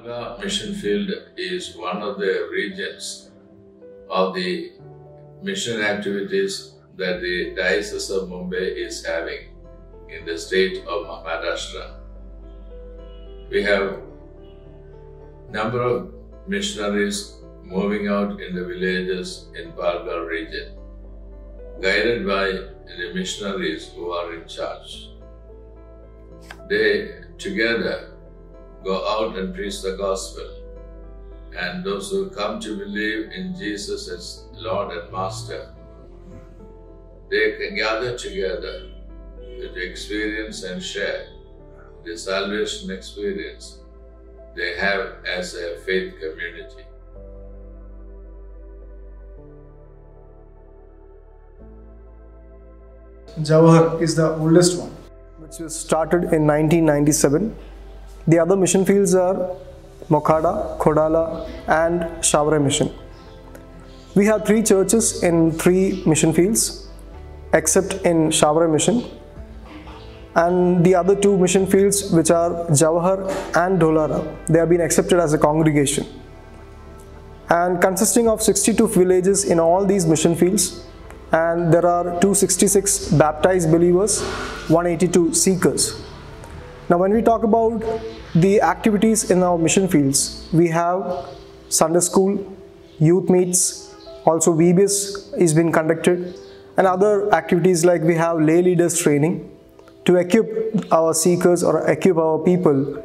Palghar mission field is one of the regions of the mission activities that the Diocese of Mumbai is having in the state of Maharashtra. We have number of missionaries moving out in the villages in Palghar region, guided by the missionaries who are in charge. They together go out and preach the gospel. And those who come to believe in Jesus as Lord and Master, they can gather together to experience and share the salvation experience they have as a faith community. Jawahar is the oldest one, which was started in 1997. The other mission fields are Mokhada, Khodala, and Shavre mission. We have three churches in three mission fields, except in Shavre mission. And the other two mission fields, which are Jawahar and Dholara, they have been accepted as a congregation. And consisting of 62 villages in all these mission fields, and there are 266 baptized believers, 182 seekers. Now, when we talk about the activities in our mission fields, we have Sunday school, youth meets, also VBS is being conducted, and other activities like we have lay leaders training to equip our seekers or equip our people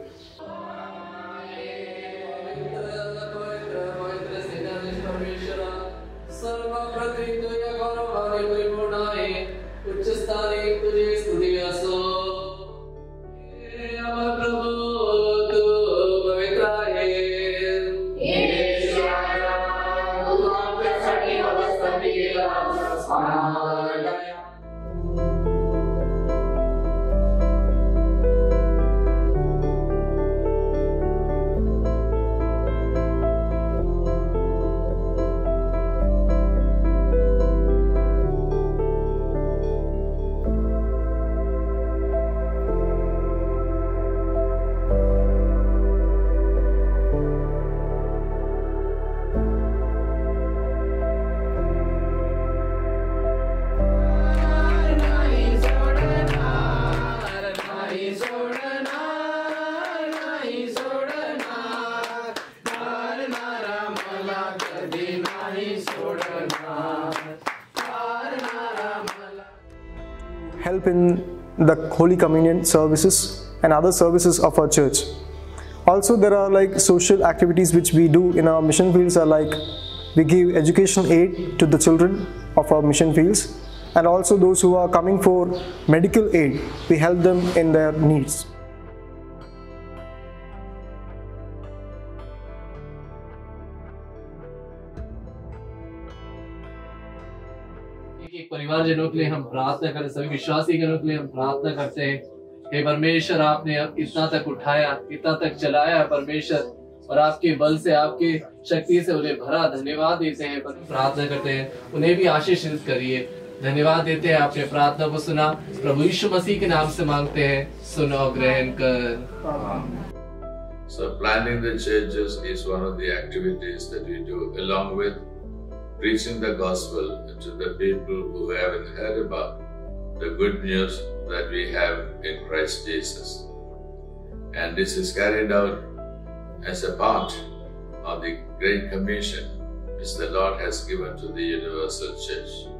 help in the Holy Communion services and other services of our church. Also, there are like social activities which we do in our mission fields are like we give educational aid to the children of our mission fields and also those who are coming for medical aid, we help them in their needs. एक परिवारजनों के लिए हम प्रार्थना करें सभी विश्वासी जनों के लिए हम प्रार्थना करते हैं। हे परमेश्वर, आपने अब इतना तक उठाया, इतना तक चलाया परमेश्वर, और आपके बल से, आपके शक्ति से उन्हें भरा धन्यवाद देते हैं प्रार्थना करते हैं, उन्हें भी आशीषित करिए। धन्यवाद देते हैं, आपने प्रार्थना को सुना, प्रभु यीशु मसीह के नाम से मांगते हैं, सुनो, ग्रहण कर। So planning the churches is one of the activities that we do, along with preaching the gospel to the people who haven't heard about the good news that we have in Christ Jesus. And this is carried out as a part of the Great Commission which the Lord has given to the Universal Church.